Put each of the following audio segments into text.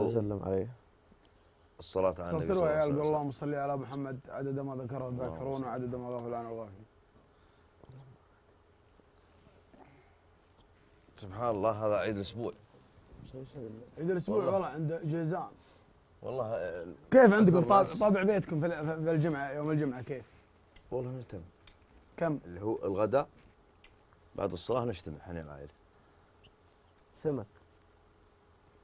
وسلم عليه. الصلاة على النبي صلى الله عليه وسلم. اللهم صل على محمد. عدد ما ذكره الذاكرون. وعدد ما غفل عنه الغافلون سبحان الله هذا عيد الأسبوع. عيد الأسبوع والله. والله عند جيزان. والله آه، كيف عندكم؟ طابع, بيتكم في ال- في الجمعة يوم الجمعة كيف؟ والله نجتمع. كم؟ اللي هو الغداء بعد الصلاة نجتمع إحنا العائلة. سمك.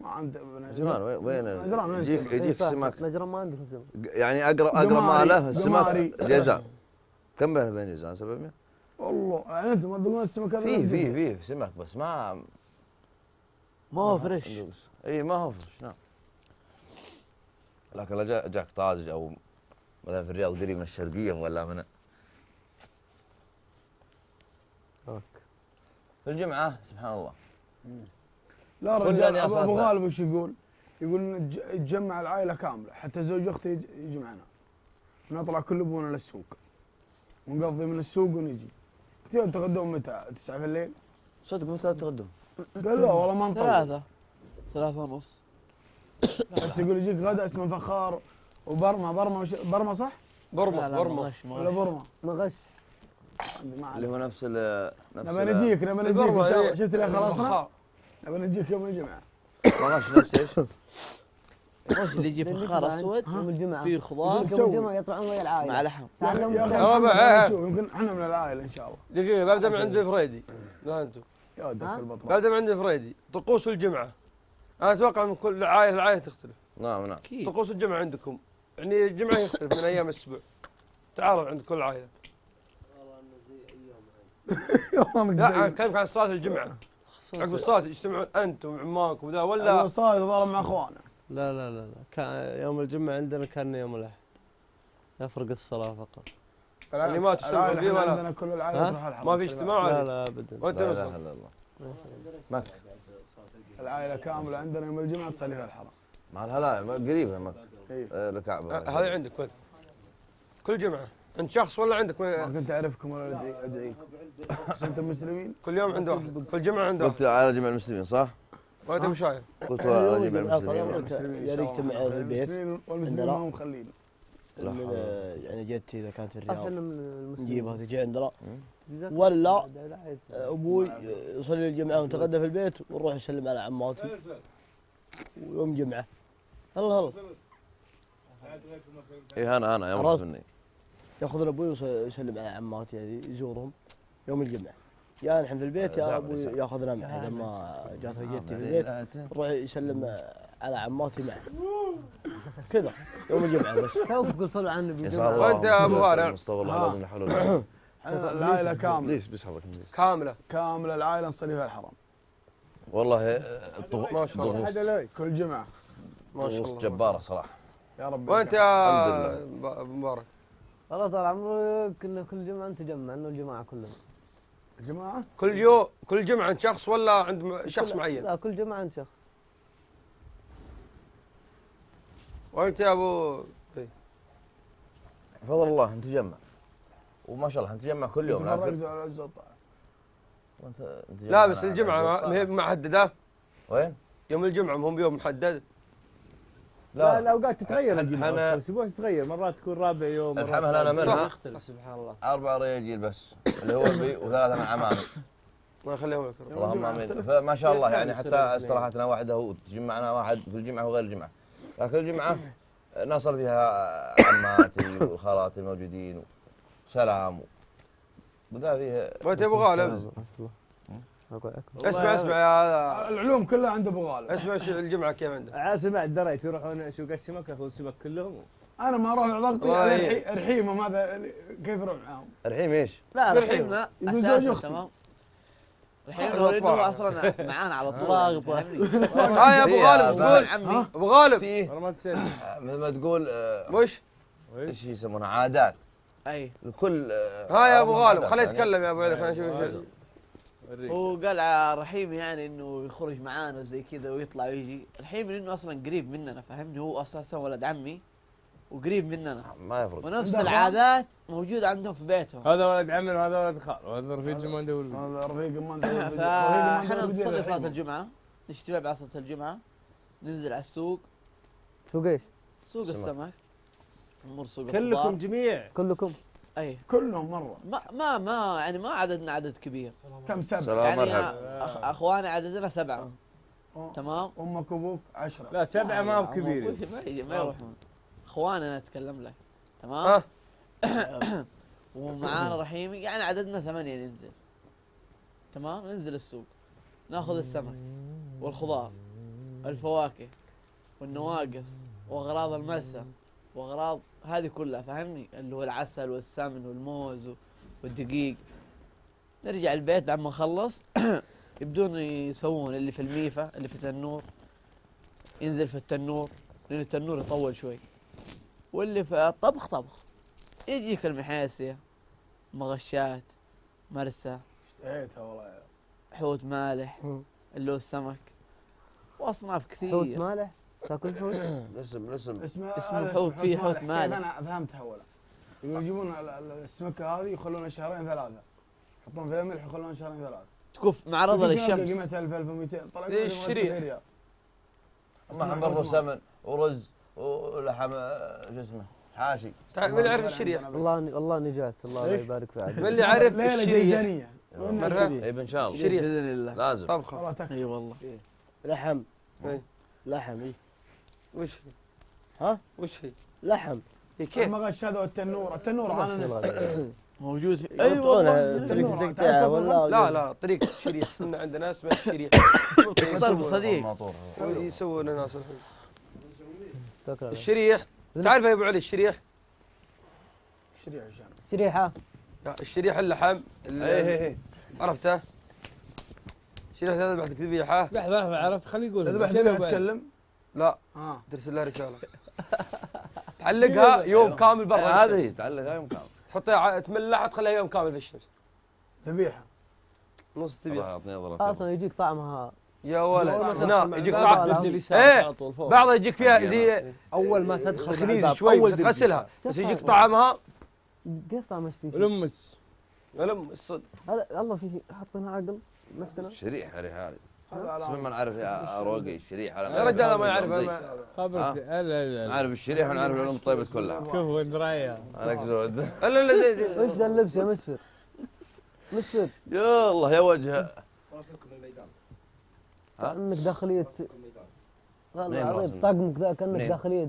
ما عند نجران وين نجران يجيك؟ يجيك سمك نجران ما عندكم سمك. يعني اقرب اقرب ما له. السمك جيزان. كم بينه وبين جيزان؟ 700 والله يعني أنتم ما تقولون السمك هذا في في. في سمك بس ما ما هو fresh. إي ما هو fresh نعم. لكن لو جا- جاك طازج أو مثلا في الرياض قريب من الشرقية ولا من. في الجمعة سبحان الله. لا رجال. ابو غالب وش يقول؟ يقول نتجمع العائلة كاملة حتى زوج أختي يج- يجي معنا نطلع كل أبونا للسوق ونقضي من السوق ونجي قلت له تغدون متى؟ 9 في الليل؟ صدق متى تغدون؟ قال لا والله ما نطول ثلاثة ثلاثة ونص بس يقول يجيك غدا اسمه فخار وبرما برما وش برما صح؟ برما ما ولا. برما؟ ما غش عندي ما اللي. هو نفس ال نفس نبى نجيك نبى نجيك الله شفت اللي خلصنا؟ نبى نجيك يوم الجمعة. ما غش نفس إيش؟ الرز اللي يجي فخار اسود يوم الجمعة. فيه خضار. يوم الجمعة يطلعون ويا العائلة. مع لحم. يا ربع، يمكن إحنا من العائلة إن شاء الله. دقيقة ببدأ من عند فريدي. لا أنتم. يا ها؟ البطل. ببدأ من عند فريدي. طقوس الجمعة. أنا أتوقع من كل عائلة العائلة تختلف. نعم نعم. أكيد. طقوس الجمعة عندكم. يعني الجمعة يختلف من أيام الأسبوع. تعالوا عند كل عائلة. والله انك لا زين. كيف كان صلاة الجمعة. عقب الصلاة يجتمعون أنتم وعمانكم وذا ولا؟ الوسطى ضارب مع أخوانه. لا لا لا لا. كان يوم الجمعة عندنا كان يوم الأحد. يفرق الصلاة فقط. اللي ما تشتغل العائلة فيه ولا- عندنا كل العائلة؟ تروح الحرم ما في اجتماع لا. لا وانت لا اله الا الله مكة العائلة كاملة عندنا يوم الجمعة تصلي في الحرم. مع الهلا قريبة مكة إيه. الكعبة. آه، هذه عندك وين؟ كل جمعة. انت شخص ولا عندك؟ ما؟ كنت أعرفكم ولا ادعيكم بس أنتم مسلمين؟ كل يوم عند واحد. كل جمعة عند واحد. قلت على جميع المسلمين صح؟ وانت ابو شاير قلت على جميع الجمعة المسلمين. يا ريت في البيت. المسلمين والمسلمين. ما هم ولا يعني جدتي إذا كانت في إحنا الرياض. من المسلمين. نجيبها تجي عندنا. ولا. أبوي يصلي الجمعة ونتغدى في البيت ونروح نسلم على عماتي ويوم جمعة. الله الله اي أنا أنا يوم. مني ياخذ أبوي ويسلم على عماتي يعني يزورهم يوم الجمعة. يا نحن في البيت يا أبوي. ياخذنا معه إذا ما جات جدتي في البيت يروح يسلم على عماتي معه. كذا يوم الجمعة بس. توك تقول صلوا على النبي. وأنت يا أبو هارع؟ مصطفى الله العظيم لا حول ولا العائلة كاملة. ليش بيسحبك ليش كاملة. كاملة العائلة نصلي في الحرم. والله آه، ما شاء الله. كل جمعة. ما شاء الله. جبارة صراحة. يا رب وانت يا أبو مبارك. والله طال عمرك كنا كل جمعة نتجمع إنه الجماعة كلنا جماعة؟ كل يوم كل جمعة عند شخص ولا عند شخص كل- معين؟ لا كل جمعة عند شخص. وأنت يا أبو؟ بفضل الله نتجمع. وما شاء الله نتجمع كل يوم لكن لا بس على الجمعة ما- هي محددة. وين؟ يوم الجمعة مو بيوم محدد. لا. الاوقات تتغير أصلاً، الأسبوع تتغير مرات تكون رابع يوم الحمل أنا ثالث. منها. يختلف سبحان الله. أربع رياجيل بس اللي هو بي وثلاثة من عمامي الله يخليهم لك اللهم آمين. فما شاء الله يعني حتى. استراحتنا واحدة وتجمعنا واحد في الجمعة وغير الجمعة. لكن الجمعة نصل فيها عماتي وخالاتي الموجودين وسلام. وذا فيه وانت ابو غالب أقول لك. اسمع اسمع يا العلوم كلها عند أبو غالب اسمع شو الجمعة كيف عندك عاد سمعت دريت يروحون سوق السمك ياخذون سمك كلهم أنا ما أروح ضغطي الرحيم ماذا كيف أروح معاهم؟ الحين إيش؟ لا الحين. لا يقول زوج. تمام الحين آه، هو. أصلا معانا على طول ضاغطة. فاهمني؟ ها يا أبو غالب. تقول عمي أبو غالب تسأل آه، مثل ما تقول آه، وش إيش يسمونها عادات أي الكل آه، ها يا أبو غالب خليه يعني. يتكلم يا أبو علي خلينا نشوف شو- هو قال على رحيم يعني إنه يخرج معانا وزي كذا ويطلع ويجي. الحين من إنه أصلا قريب مننا فهمني؟ هو أساسا ولد عمي وقريب مننا. ما يفرق. ونفس العادات موجوده عندهم في بيتهم. هذا ولد عمي وهذا ولد خال. وهذا رفيق ما ندور هذا رفيق ما ندور فاحنا نصلي. صلاة الجمعة. نجتمع بعد صلاة الجمعة. ننزل على السوق. سوق إيش؟ سوق سمك. السمك. نمر سوق كلكم جميع. كلكم. أي. كلهم مرة. ما ما ما يعني ما عددنا عدد كبير. كم سبعة؟ سلام يعني أخ أخواني عددنا سبعة. أوه. تمام؟ أمك وابوك عشرة. لا سبعة ما هو كبير. ما يجي ما يروحون أخواني أنا أتكلم لك. تمام؟ ومعانا رحيمي يعني عددنا ثمانية ننزل. تمام؟ ننزل السوق. ناخذ السمك والخضار الفواكه والنواقص وأغراض الملسى وأغراض هذه كلها فاهمني اللي هو العسل والسمن والموز والدقيق. نرجع البيت بعد ما نخلص يبدون يسوون اللي في الميفا اللي في التنور. ينزل في التنور لأن التنور يطول شوي. واللي في الطبخ طبخ. يجيك المحاسية مغشات مرسى. اشتهيتها والله حوت مالح اللي هو السمك وأصناف حوت كثير. مالح؟ تاكل حوت الاسم الاسم اسمه اسمه هذا حوت، فيه حوت مالح. أنا فهمتها ولا يجيبون ال- ال- السمكة هذه يخلونها شهرين ثلاثة. يحطون فيها ملح يخلونها شهرين ثلاثة. تكف معرضة يمكن للشمس. قيمتها 1000 1200 طلع زي الشريح. هم برضو سمن ورز ولحم شو اسمه حاشي. تعال من يعرف الشريح والله والله نجات. الله؟ يبارك في عدل من اللي يعرف مرة. اي إن شاء الله. شريح. بإذن الله. لازم. طبخه إي والله. لحم. إيه. لحم إيه. وش هي؟ ها؟ وش هي؟ لحم. هي كيف؟ المغش هذا والتنور التنور. عانى موجود. في أي اي والله ولا لا لا طريقة الشريح كنا عندنا اسمها الشريح صرف صديق. يسووا لنا ناس الحين الشريح. تعرف يا أبو علي الشريح؟ شريحة. لا، الشريح اللحم اي اي عرفته؟ هذا تكتب لي حاه لحظة لحظة عرفت؟ خليه يقول. اذبح ذبح تكلم لا. آه. ترسل لها رسالة. تعلقها يوم كامل برا هذه هي تعلق يوم كامل. تحطها تملحها تخليها يوم كامل في الشمس. ذبيحة. نص يعطيني نظرة أصلا يجيك طعمها. يا ولد. أول ما هنا تدخل يجيك طول فوق. بعضها يجيك فيها زي أول ما تدخل خنيز شوي. تغسلها بس يجيك طعمها؟ كيف طعم اشتي لمس ولم الصد هذا الله فيه حاطينها عقل نفسنا شريح يا ريحان على ما نعرف يا روقي الشريح يا رجال ما يعرف أنا- خبرت لا. لا لا نعرف الشريح ونعرف العلوم الطيبة كلها. كفو درايه أنا زود لا لا زي زي إيش ذا اللبس يا مسفر؟ مسفر. يا الله يا وجهه ها؟ انك داخليه والله مين العظيم راسم؟ طقمك ذا كأنك؟ داخلية